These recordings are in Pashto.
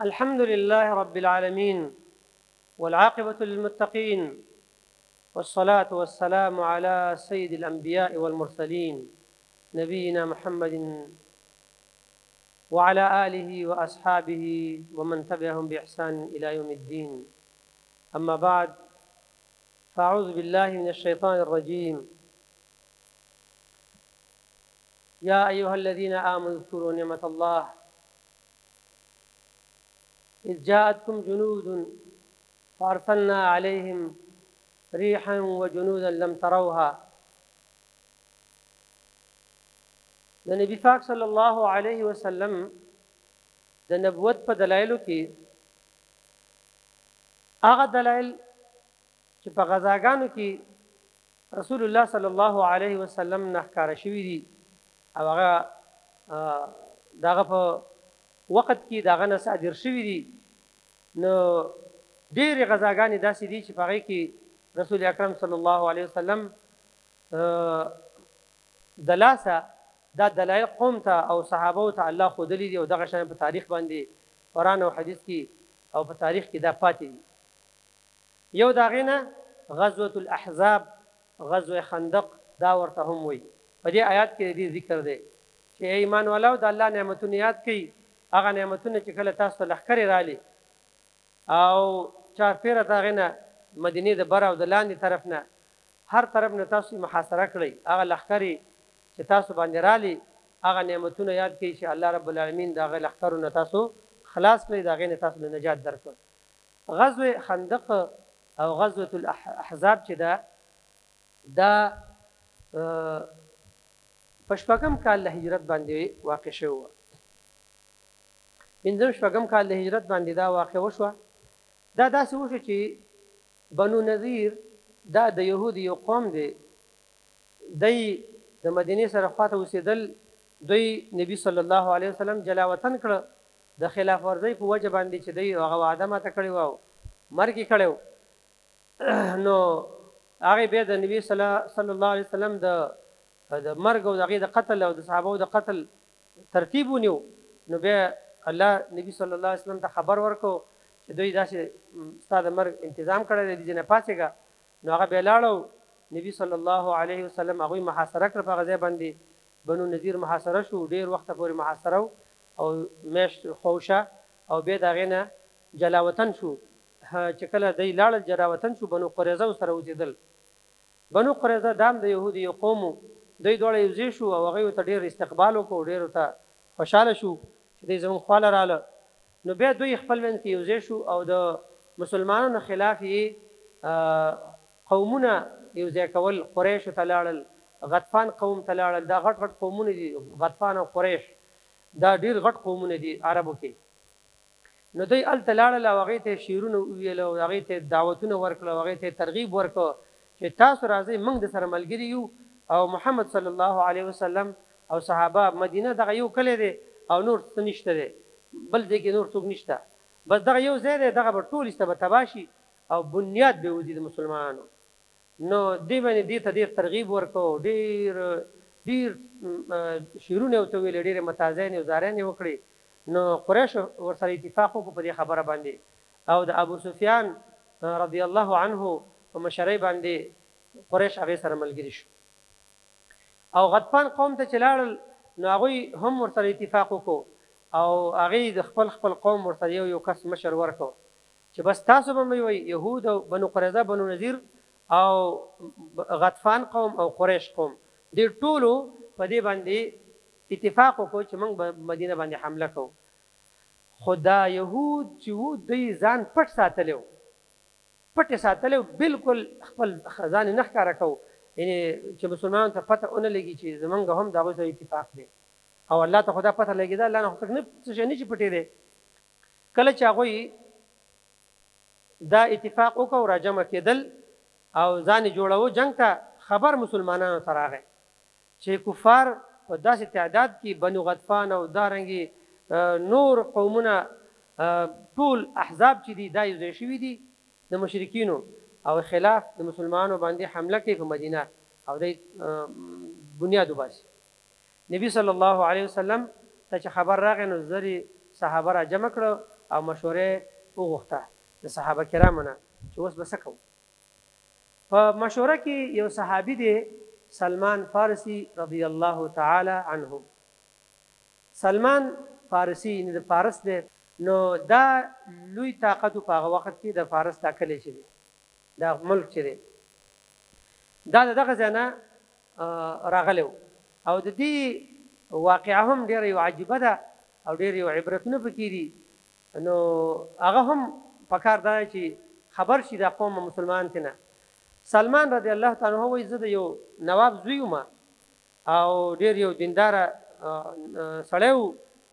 الحمد لله رب العالمين والعاقبة للمتقين والصلاة والسلام على سيد الأنبياء والمرسلين نبينا محمد وعلى آله وأصحابه ومن تبعهم بإحسان إلى يوم الدين أما بعد فأعوذ بالله من الشيطان الرجيم يا أيها الذين آمنوا اذكروا نعمة الله اذ جاءتكم جنود فارسلنا عليهم ريحا وجنودا لم تروها د نبی پاک صلی الله علیه وسلم د نبوت په دلایلو کې هغه دلایل چې په غزاګانو کې رسول الله صلی الله علیه وسلم نه ښکاره شوي دي او هغه دغه په وخت کې دغه نه صادر شوي دي نو ډېرې غزاګانې داسې دي چې په هغې کې رسول اکرم صلی الله علیه وسلم د لاسه دا دلایل قوم ته او صحابه ته الله خودلی دی او دغه شان په تاریخ باندې قران او حدیث کې او په تاریخ کې دا پاتې دي یو د هغې نه غزوة الاحزاب، غزوه خندق، دا ورته هم وایي. په دې آیات کې د دې ذکر دی چې ای ایمان والاو! د الله نعمتونه یاد کړئ، هغه نعمتونه چې کله تاسو ته لښکرې راغلې او چارپېره د هغې نه، مدینې د بره او د لاندې طرف نه، هر طرف نه تاسو یې محاصره کړئ، هغه لښکرې چې تاسو باندې راغلې، هغه نعمتونه یاد کړئ چې الله رب العالمین د هغه لښکرو نه تاسو خلاص کړئ، د هغې نه تاسو له نجات درکړ. غزوه خندق او غزوه الاحزاب چې ده دا په شپږم کال له هجرت باندې واقع شوی و پنځم شپږم کال له هجرت باندې دا واقع وشوه دا داسې وشو چې بنو نذیر دا د یهود یو قوم دی دی د مدینه سره خواته اوسېدل دوی نبی صلی الله علیه وسلم جلا وطن کړ د خلاف ورزۍ په وجه باندې چې دوی هغه وعده ماته کړې وه او مرګ یې کړی و نو هغه بیا د نبی صلی الله علیه وسلم د د مرګ او د هغې د قتل او د صحابو د قتل ترتیب ونیو نو بیا الله نبی صلی الله علیه وسلم ته خبر ورکو چې دوی داسې ستا د مرګ انتظام کړی دی دې نه پاڅېږه نو هغه بیا لاړو نبی صلی الله علیه وسلم هغوی محاصره کړ په هغه ځای باندې بنو نضیر محاصره شو، ډېر وخته پورې محاصره و او میاشت خوشا او بیا د هغې نه جلاوطن شو، ها چې کله دی لاړل جلاوطن شو بنو قریظه و سره اوسېدل، بنو قریظه دام د یهودو یو قوم و، دوی دواړه یو ځای شو او هغوی ورته ډېر استقبال وکړ او ډېر ورته خوشاله شو چې دی زموږ خواله راله، نو بیا دوی خپل منځ کې یو ځای شو او د مسلمانانو خلاف یې قومونه یو ځای کول، قریشو ته لاړل، غطفان قوم ته لاړل، دا غټ غټ قومونه دي، غطفان او قریش دا ډیر غټ قومونه دي عربو کې، نو دوی هلته لاړل او هغوی ته یې شعرونه وویل او هغوی ته یې دعوتونه ورکړل او هغوی ته یې ترغیب ورکړ چې تاسو راځئ موږ درسره ملګري یو او محمد صلی الله علیه وسلم او صحابه، مدینه دغه یو کلی دی او نور څه نشته دی، بل ځای کې نور څوک نشته، بس دغه یو ځای دی، دغه به ټول ایسته به تباه شي او بنیاد به اوزی د مسلمانانو نو دی باندی دی ته ډیر ترغیب ورکو ډیر ډیر شعرونه یې ورته ویلی ډیرې متازیانې او زاریانې یې وکړې نو قریشو ورسره اتفاق وکړو په دی خبره باندی او د ابو سفیان رضی الله عنه په مشرۍ باندی قریش هغې سره ملګري شو او غطفان قوم ته چې لاړل نو هغوی هم ورسره اتفاق وکړو او هغې د خپل خپل قوم ورسره یو یو کس مشر ورکو چې بس تاسو به مې وي یهود او بنو قریظه بنو نذیر او غطفان قوم او قریش قوم دې ټولو په دې باندې اتفاق وکړو چې موږ به مدینه باندې حمله کوو خو دا یهود چې وو دوی ځان پټ ساتلی و پټ یې ساتلی و بلکل خپل ځان یې نه ښکاره کوو یعنې چې مسلمانانو ته پته ونه لګي چې زمونږ هم د هغوی سره اتفاق دی او الله ته خو دا پته لګېده الله نه خو څوک نه څه شی نه شي پټېدی کله چې هغوی دا اتفاق وکړ راجمع کېدل او ځان یې جوړاوه جنګ ته، خبر مسلمانانو ته راغی چې کفار په داسې تعداد کې بنو غطفان او دارنګې نور قومونه ټول احزاب چې دي دا یوځای شوي دي د مشرکینو او خلاف د مسلمانانو باندې حمله کوي په مدینه او دی بنیاد وباسي. نبي صلی الله علیه وسلم ته چې خبر راغی نو زر یې صحابه را جمع کړه او مشوره یې وغوښته د صحابه کرامو نه چې اوس به څه کوو؟ په مشوره کې یو صحابي دی سلمان فارسي رضی الله تعالی عنه سلمان فارسي یعنی د فارس دی نو دا لوی طاقت په هغه وخت کې د فارس دا کلی چې دی دا ملک چې دی دا د دغه ځای نه راغلی وو او د دې واقعه هم ډېره یو عجیبه ده او ډېر یو عبرتونه په کې دي نو هغه هم په کار دا ده چې خبر شي دا قوم مسلمان ترې نه سلمان رضی الله تعالی عنه وایي زه د یو نواب زوی وم او ډېر یو دیندار سړی وو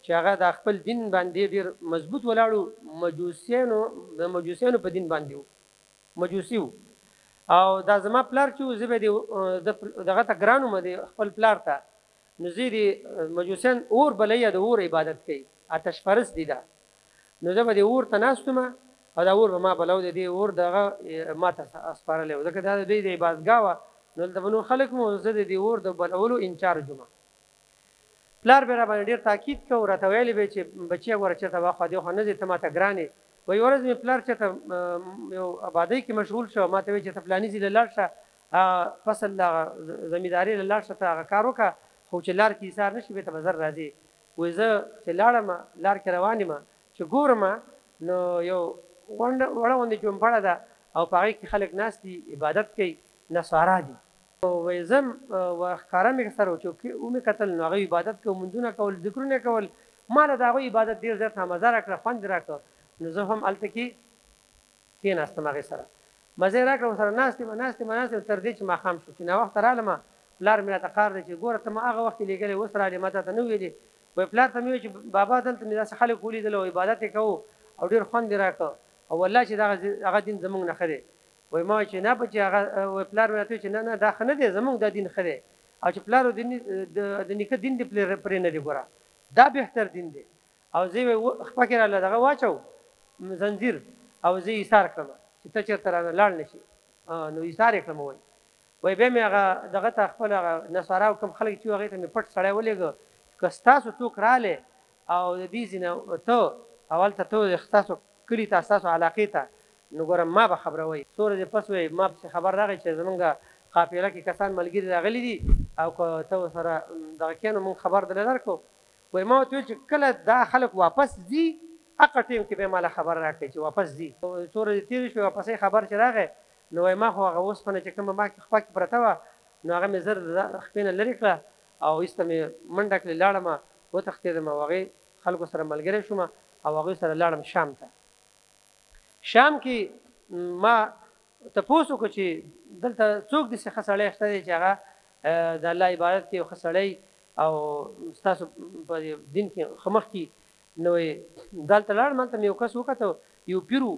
چې هغه د خپل دین باندې ډېر مضبوط ولاړو مجوسیانو د مجوسیانو په دین باندې وو مجوسی وو او دا زما پلار چې وو زه به دې د دغه ته ګران وم دې خپل پلار ته نو زه دې مجوسیان اور بلې یا د اور عبادت کوي آتش پرست دي دا نو زه به دې اور ته ناستم او دا اور به ما بلو دې دې اور دغه ما ته اسپارلې و ځکه دا د دوی د عبادتګاه وه نو دلته به نور خلک مو زه دې اور د بلولو انچارج وم پلار به راباندې ډېر تاکید کاوه، راته ویل به یې چې بچیه ګوره چېرته به اخوا دېخوا نه ځې، ته ماته ګران یې. و یوه ورځ مې پلار چېرته یو ابادۍ کې مشغول شو او ماته ویل چې ته فلاني ځي له لاړ شه، هغه فصل د هغه زمیندارې له لاړ شه، ته هغه کار وکړه، خو چې لار کې ایسار نه شې بېرته به زر راځې. و زه چې لاړم، لار کې روان یم، چې ګورم نو یو وړه غوندې جومپړه ده او په هغې کې خلک ناست دي، عبادت کوي، نصارا دي. وې زه وه ښکاره مې سر وچوک کې ومې کتل نو هغوی عبادت کوو مونځونه کول ذکرونه یې کول ما له د هغوی عبادت ډېر زیات ها مزه راکړه خوند یې راکړ نو زه هم هلته کې کېناستم هغې سره مزه یې راکړه ورسره ناست یم ناست یم ناست یم تر دې چې ماښام شو چې ناوخته رالم پلار مې راته قار دی چې ګوره ته ما هغه وخت لېږلی اوس رالې ما تاته نه ویلې وې پلار ته مې وې چې بابا دلته مې داسې خلک ولیدل او عبادت یې کوو او ډېر خوند یې راکړ او والله چې دغه هغه دین زمونږ نه ښه دی وای ما وای چې نه بچې هغه وای پلار مې راته وای چې نه نه دا ښه نه دی زمونږ دا دین ښه دی او چې پلار د د نیکه دین دې پرې نه دی ګوره دا بهتر دین دی او زه وای خپه کې راله دغه واچو زنجیر او زه یې ایثار کړم چې ته چېرته رانه لاړ نه شي نو ایثار یې کړم وای وای بیا مې هغه دغه ته خپل هغه نصارا او کوم خلک چې هغه ته مې پټ سړی ولېږه که ستاسو څوک رالی او د دې ځینه ته او هلته ته د ستاسو کلي ته ستاسو علاقې ته نو ګوره ما به خبروئ. څو ورځې پس وې ما پسې خبر راغی چې زمونږ قافیله کې کسان ملګري راغلي دي او که ته ورسره دغه کړې نو مونږ خبر درله درکړو. وایي ما ورته ویل چې کله دا خلک واپس ځي هغه ټیم کې بیا ماله خبر راکړئ چې واپس ځي. څو ورځې تیرې شوې واپسې خبر چې راغی نو وایي ما خو هغه اوسپنه چې کومه ما خپه کې پرته وه نو هغه مې زر د ځان خپې نه لرې کړه او ایسته مې منډه کړې لاړم وتښتېدم او هغې خلکو سره ملګری شوم او هغوی سره لاړم شام ته شام کې ما تپوس وکړ چې دلته څوک دې څخه سړی شته دی چې هغه د الله عبادت کې یو ښه سړی او ستاسو په دین کې خمخ کی نو دلته لاړ مالته مې یو کس وکته یو پیرو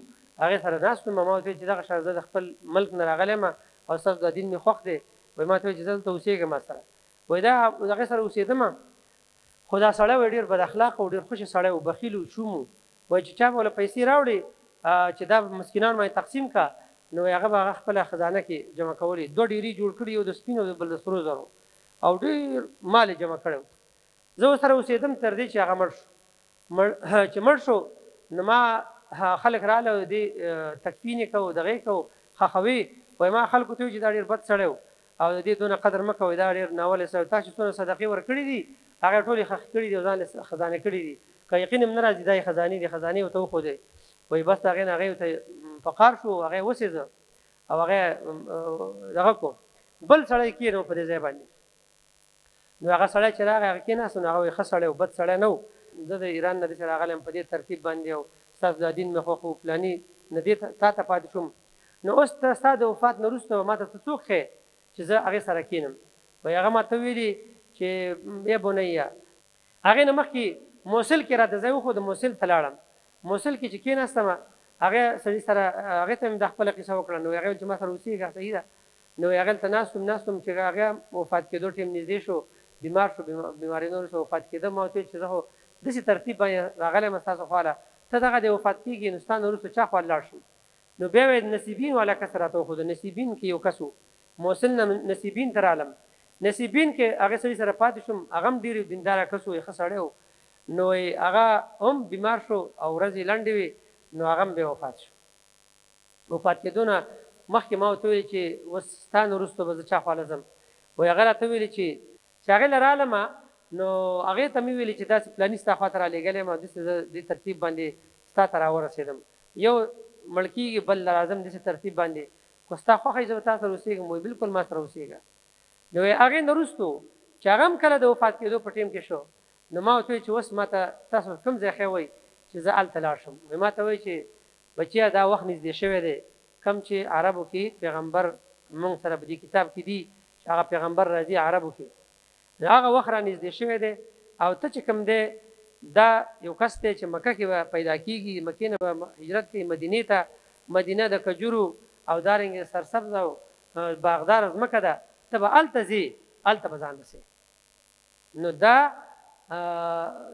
هغه سره ناست ما ما ته چې دغه شان زه د خپل ملک نه راغلی ما او ستاسو د دین مې خوښ دی وایي ماته وایي چې زه دلته اوسېږم ما سره وایي دا هغه سره اوسېدم خو دا سړی وایي ډېر بد اخلاق او ډېر خوشې سړی و بخیل و شوم وایي چې چا به له پیسې راوړې چې دا مسکینان باندې تقسیم کا نو هغه به هغه خپل خزانه کې جمع کولې دوه ډیری جوړ کړي یو د سپینو او بل د سرو زرو او ډیر مال جمع کړو زه سره اوسېدم تر دې چې هغه مړ شو مړ چې مړ شو نو ما خلک راله او دې تکفین یې کوو دغه یې کوو خښوي وایي ما خلکو ته وي چې دا ډېر بد سړی و او د دې دونه قدر مه کوئ دا ډېر ناولی سړی تاسو چې څونه صدقې ورکړې دي هغه ټول یې خښې کړي دي او ځان یې خزانه کړي دي که یقین هم نه راځي دا یې خزانې دي خزانې ورته وښودې وایي بس د هغې نه هغې ورته په قار شو هغه یې وسېزه او هغه یې دغه کو بل سړی کېنو په دې ځای باندې نو هغه سړی چې راغی هغه کېناست نو هغه وایي ښه سړی و بد سړی نه و، زه د ایران نه داسې راغلی یم په دې ترتیب باندې او ستاسو دا دین مې خوښ و، فلاني نه دې تا ته پاتې شوم نو اوس ته ستا د وفات نه وروسته به ما ته ته څوک ښیې چې زه هغې سره کېنم؟ وایي هغه ما ته ویلي چې ای بنیه! هغې نه مخکې موصل کې راته ځای وښود موصل ته لاړم موصل کې چې کېناستم هغه سړي سره هغه ته مې دا خپله قصه وکړه نو هغې ویل چې ما سره اوسېږه صحیح ده نو هغلته ناست وم ناست وم چې هغه وفات کېدو ټېم نږدې شو بیمار شو بیمارۍ نه وروسته وفات کېده ما ورته وویل چې زه خو داسې ترتیب باندې راغلی یم ستاسو خواله ته دغه دی وفات کېږې نو ستا نه وروسته چا خواله لاړ شم نو بیا وې نصیبین والا کس راته وښوده نصیبین کې یو کس و موصل نه نصیبین ته رالم نصیبین کې هغه سړي سره پاتې شوم هغه هم ډېر یو دینداره کس و ښه سړی و نو هغه هم بیمار شو او ورځې یې لنډې وې نو هغه هم بیا وفات شو وفات کېدو نه مخکې ما ورته وویل چې اوس ستا نه وروسته به زه چا خواله ځم؟ وایي هغه راته وویل چې. چې هغې له رالم نو هغې ته مې وویل چې داسې پلاني ستا خواته رالېږلی یم او داسې زه دې ترتیب باندې ستا ته راورسېدم، یو مړ کېږي بل له راځم داسې ترتیب باندې، که ستا خوښه وي زه به تا سره اوسېږم، وایي بلکل ما سره اوسېږه. نو وایي هغې نه وروسته چې هغه هم کله د وفات کېدو په ټېم کې شو نو ما ورته وویل چې اوس ماته تاسو کوم ځای ښیئ وایي چې زه هلته لاړ شم، وایي ماته وایي چې بچيه دا وخت نږدې شوی دی کوم چې عربو کې پيغمبر مونږ سره په دې کتاب کې دي چې هغه پيغمبر راځي عربو کې نو هغه وخت را نږدې شوی دی او ته چې کوم دی دا يو کس دی چې مکه کې به پيدا کيږي مکې نه به هجرت کوي مدينې ته مدينه د کجورو او دارنګه سرسبزه او باغداره ځمکه ده ته به هلته ځې هلته به ځان رسوې. نو دا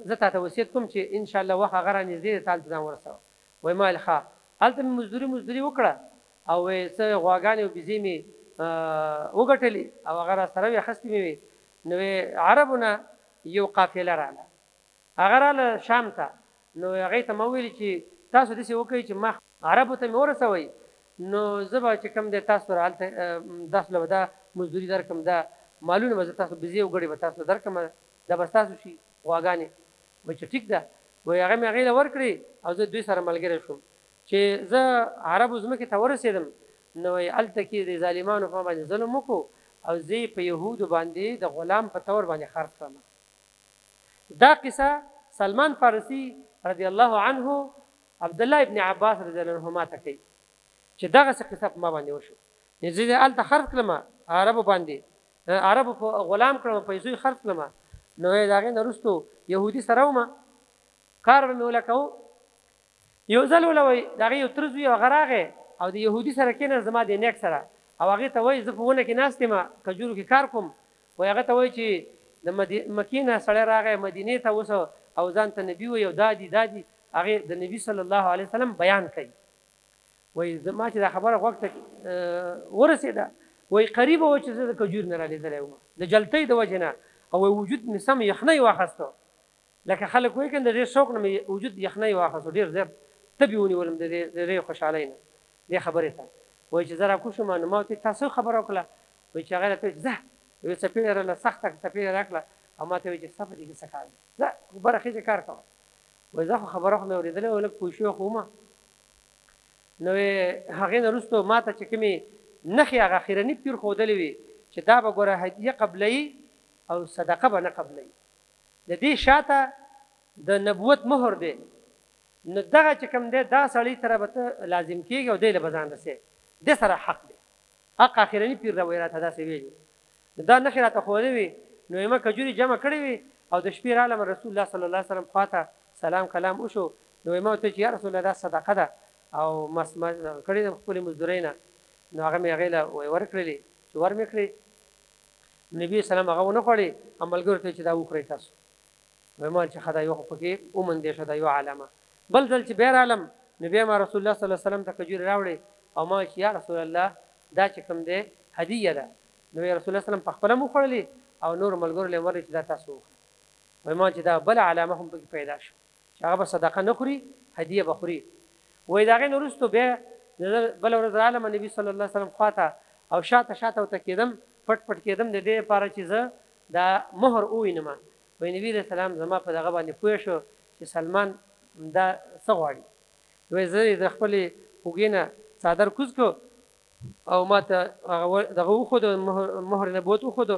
زه تاته وصیت کوم چی ان شاء الله وخت هغه را نږدې دی ته هلته ځان ورسوه وای ما ویل ښه هلته می مزدوری مزدوری وکړه او وای څه غواګانې او بیزې می وګټلې او هغه را سره وی اخستې می وی نو وای عربو نه یو قافله راله هغه راله شام ته نو هغه ته ما ویل چی تاسو دسی وکړی چی ما عربو ته مې ورسوئ نو زه به چې کوم دی تاسو سره هلته تاسو له به دا مزدوري درکړم دا مالونه به زه تاسو بزې او ګړې به تاسو له درکړم دا به ستاسو شي غواګانې وایي چې ټیک ده وایي هغه مې هغې له ورکړې او زه دوی سره ملګری شوم چې زه عربو ځمکې ته ورسېدم نو وایي هلته کې د ظالمانو په ما باندې ظلم وکړو او زه یې په یهودو باندې د غلام په طور باندې خرڅ کړم دا قصه سلمان فارسي رضی الله عنه عبدالله ابن عباس رضی الله عنهما ته کوي چې دغسې قصه په ما باندې وشو نو زه یې هلته خرڅ کړم عربو باندې عربو په غلام کړم پیسو یې خرڅ کړم نو د هغې نه وروسته یهودي سره وم کار به مې وله کوو یو ځل وله وایي د هغې یو تره زوی هغه راغی او د یهودي سره کېناست زما د نیک سره او هغې ته وایي زه په ونه کې ناست یم کجورو کې کار کوم وایي هغه ته وایي چې د مکې نه سړی راغی مدینې ته اوس او ځان ته نبي وایي او دا دي دا دي هغه د نبي صلی الله علیه وسلم بیان کوي وایي زما چې دا خبره غوږ ته ورسېده وایي قریبه و چې زه د کجور نه را لېدلی وم د جلتۍ د وجې نه او وجود مې سم یخنۍ واخسته لکه خلک وایی کنه د ډیر شوق نه می وجود یخنی واخسو ډیر زر تبی ونیولم د ډیری خوشحالی نه دی خبری ته وایی چی زه راکوز شوم نو ما ورته تا څه خبره وکړه وایی چی هغه راته وایی چی ځه یو څپیړه راله سخته څپیړه راکړه او ما ته وایی چی ستا په دی کی څه کار دی ځه بره خیژه کار کوه وایی زه خو خبره خو می اوریدلی وه لږ پوه شوی خو ومه نو هغه نه رستو ما ته چی کمی نخی هغه خیرنی پیر خودلی وی چی دا به ګوره هدیه قبلای او صدقه به نه قبلای د دې شاته د نبوت مهر دی نو دغه چې کوم دی دا سړی سره به ته لازم کېږې او دی له به ځان رسې دی سره حق دی حق آخرني پیر راوی راته داسې ویلي نو دا نښې راته ښوولې وي نو یې ما کجوري جمع کړې وي او د شپې رالم رسول الله صلی الله علیه وسلم خواته سلام کلام وشو نو یې ما ورته چې یا رسول الله دا صدقه ده او ما کړې ده خپلې مزدورۍ نه نو هغه مې هغې له ورکړلې چې ورمې کړې نبي علیه السلام هغه ونه خوړې او ملګرو ته یې چې دا وخورئ تاسو. ویې ویل چې ښه دا یوه خو پکې وموندې شوه دا یوه علامه. بل ځل چې بیا رالم نو بیا ما رسول الله صلی الله علیه وسلم ته کجورې راوړې او ما ویل چې یا رسول الله دا چې کوم دی هدیه ده. نو ویې رسول الله صلی الله علیه وسلم پخپله هم وخوړلې او نورو ملګرو له یې هم ورکړې چې دا تاسو وخورئ. ویې ویل چې دا بله علامه هم پکې پیدا شوه. چې هغه به صدقه نه خوري هدیه به خوري وایي د هغې نه وروسته بیا زه بله ورځ رالم نبي صلی الله علیه وسلم خواته او شاته شاته ورته کېدم پټ پټ کېدم د دې لپاره چې زه دا مهر ووینم وایي نبي علیه السلام زما په دغه باندې پوه شو چې سلمان دا څه غواړي وایي زه یې د خپلې اوږې نه څادر کوز کړو او ما ته هغه دغه وښودو مهر نبوت وښودو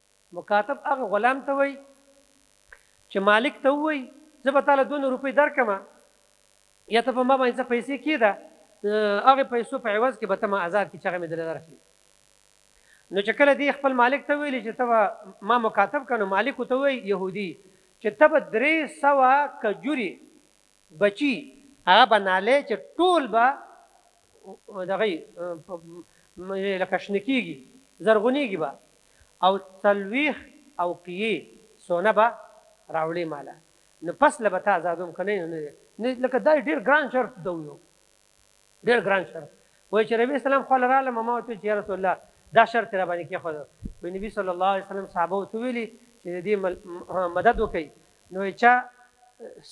مکاتب هغه غلام ته وایي چې مالک ته ووایي، زه به تاله دونه روپۍ درکړم یا ته په ما باندې څه پیسې کېږده، د هغې پیسو په عوض کې به ته ما ازاد کړې چې هغه مې درله درخلي. نو چې کله دې خپل مالک ته وویلې چې ته به ما مکاتب کړه، نو مالک ورته ووایي، یهودي، چې ته به درې سوه کجورې بچي هغه به نالې چې ټول به دغه یې لکه شنه کېږي، زرغونېږي به او څلوېښت اوقیې سونه به راوړې ماله، نو پس له به تا ازادوم، که نه یې نو نه دی. نو لکه دا یې ډېر ګران شرط دویو. ډېر ګران شرط وایي چې نبی اسلام خو لراله ما ورته چې رسول الله دا شرط را باندې کېښود وایي نبی صلی الله علیه وسلم صحابه ورته ویلي چې د دې مدد وکړي نو چا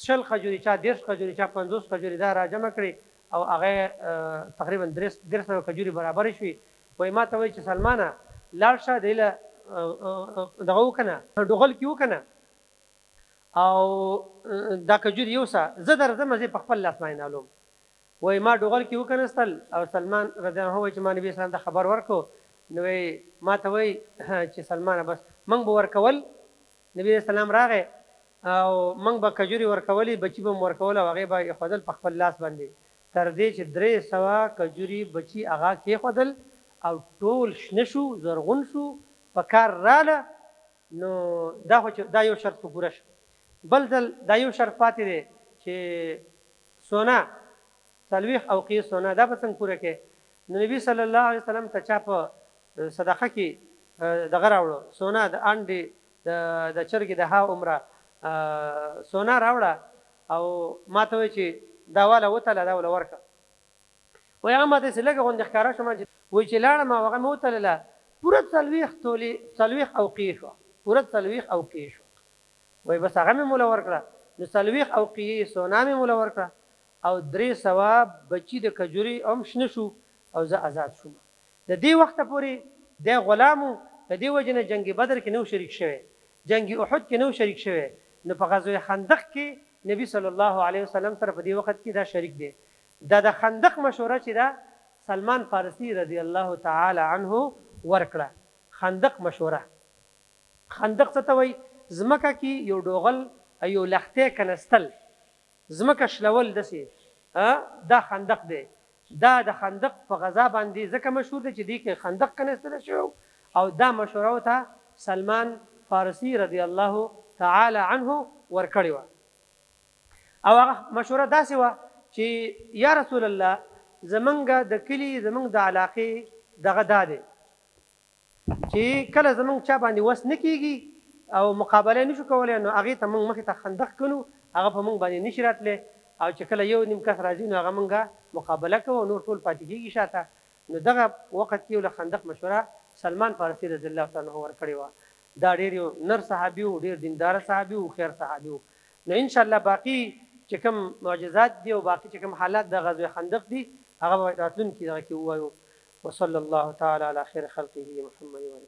شل خجوري چا دېرش خجوري چا پنځوس خجوري دا راجمع کړي او هغه تقریبا درس درس او کجوري برابر شوي وای ما ته وای چې سلمانه لاړ شه دی له دغه وکنه ډغل کې وکنه او دا کجوري یو سا زه درځم زه په خپل لاس باندې نالوم وایي ما ډوغل کې وکنستل او سلمان رضی الله عنه وایي چې ما نبي اسلام ته خبر ورکړو نو وایي ما ته وایي چې سلمانه بس موږ به ورکول نبي علیه السلام راغی او موږ به کجوري ورکولې بچي به مو ورکول او هغه به خودل په خپل لاس باندې تر دې چې درې سوه کجوري بچي هغه کې خودل او ټول شنه شو زرغون شو په کار رااله نو دا خو دا یو شرط خو پوره شو بل ځل دا یو شرط پاتې دی چې سونه څلوېښت اوقې سونه دا به څنګه پوره کړې نو نبي صلی الله علیه وسلم ته چا په صدقه کې دغه راوړو سونه د انډې د د چرګې د ها عمره سونه راوړه او ماته وې چې دا والا وتله دا ولا ورکه وای هغه ماته سي لګه غوندې ښکارا شوم چې وای چې لاړه ما هغه مو تلله پوره څلويخ تولي څلويخ او قيشو پوره څلويخ او قيشو وایي بس هغه مې موله ورکړه نو څلوېښت اوقیې سونا مې موله ورکړه او درې سوه بچي د کجوري هم شنه شو او زه ازاد شوم. د دې وخته پورې دی غلام و، د دې وجې نه جنګ بدر کې نه و شریک شوی، جنګ احد کې نه و شریک شوی، نو په غزوه خندق کې نبي صلی الله علیه وسلم سره په دې وخت کې دا شریک دی. دا د خندق مشوره چې ده سلمان فارسي رضی الله تعالی عنه ورکړه، خندق مشوره خندق څه ته وایي؟ ځمکه کې یو ډوغل او یو لښتی کنستل، ځمکه شلول داسې دا خندق دی. دا د خندق په غزا باندې ځکه مشهور دی چې دې کې خندق کنستل شوی وو او دا مشوره ورته سلمان فارسي رضي الله تعالی عنه ورکړې وه او هغه مشوره داسې وه چې یا رسول الله زمونږ د کلي زمونږ د علاقې دغه دا دی چي کله زموږ چا باندي وس نه کيږي او مقابله يې نه شو کولای نو هغه ته موږ مخي ته خندق کنو هغه په موږ باندي نه شي راتلای او چي کله يو نيم کس راځي نو هغه موږ مقابله کوو نور ټول پاتي کيږي شاته نو دغه وخت کي يو له خندق مشوره سلمان فارسي رضي الله تعالی عنه ورکړي وه دا ډير يو نر صحابي وو ډير دين دار صحابي وو هوښيار صحابي وو نو ان شاء الله باقي چي کوم معجزات دي او باقي چي کوم حالات د غزوه خندق دي هغه به راتلونکي دغه کي ووايو وصلى الله تعالى على خير خلقه محمد وآله